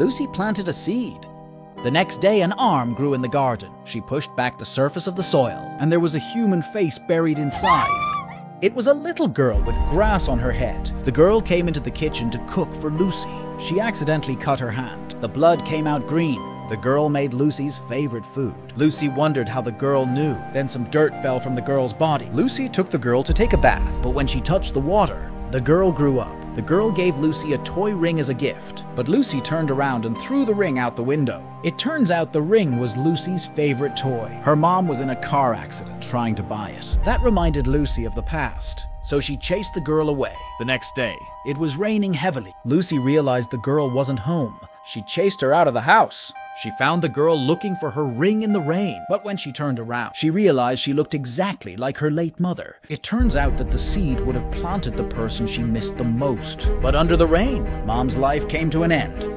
Lucy planted a seed. The next day, an arm grew in the garden. She pushed back the surface of the soil, and there was a human face buried inside. It was a little girl with grass on her head. The girl came into the kitchen to cook for Lucy. She accidentally cut her hand. The blood came out green. The girl made Lucy's favorite food. Lucy wondered how the girl knew. Then some dirt fell from the girl's body. Lucy took the girl to take a bath, but when she touched the water, the girl grew up. The girl gave Lucy a toy ring as a gift, but Lucy turned around and threw the ring out the window. It turns out the ring was Lucy's favorite toy. Her mom was in a car accident trying to buy it. That reminded Lucy of the past, so she chased the girl away. The next day, It was raining heavily. Lucy realized the girl wasn't home. She chased her out of the house. She found the girl looking for her ring in the rain. But when she turned around, she realized she looked exactly like her late mother. It turns out that the seed would have planted the person she missed the most. But under the rain, Mom's life came to an end.